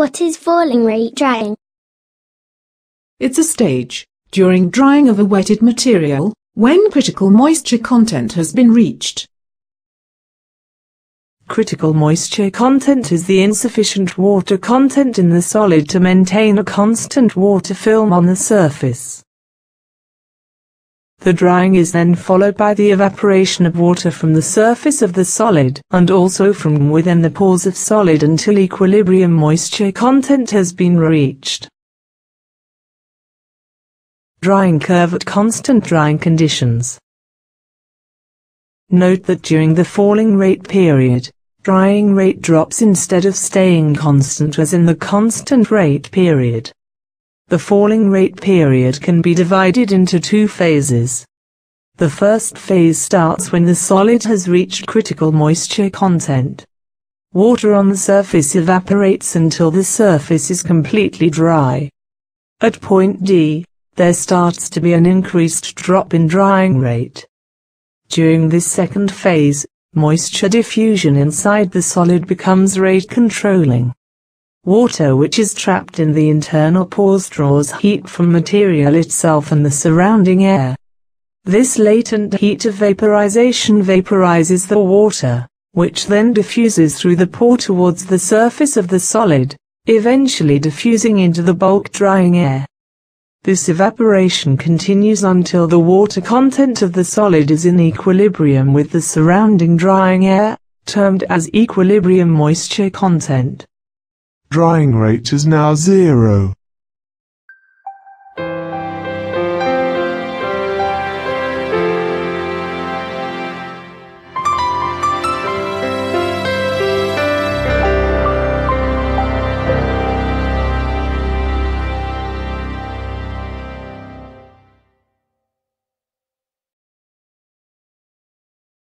What is falling rate drying? It's a stage, during drying of a wetted material, when critical moisture content has been reached. Critical moisture content is the insufficient water content in the solid to maintain a constant water film on the surface. The drying is then followed by the evaporation of water from the surface of the solid, and also from within the pores of solid until equilibrium moisture content has been reached. Drying curve at constant drying conditions. Note that during the falling rate period, drying rate drops instead of staying constant as in the constant rate period. The falling rate period can be divided into two phases. The first phase starts when the solid has reached critical moisture content. Water on the surface evaporates until the surface is completely dry. At point D, there starts to be an increased drop in drying rate. During this second phase, moisture diffusion inside the solid becomes rate controlling. Water which is trapped in the internal pores draws heat from material itself and the surrounding air. This latent heat of vaporization vaporizes the water, which then diffuses through the pore towards the surface of the solid, eventually diffusing into the bulk drying air. This evaporation continues until the water content of the solid is in equilibrium with the surrounding drying air, termed as equilibrium moisture content. Drying rate is now zero.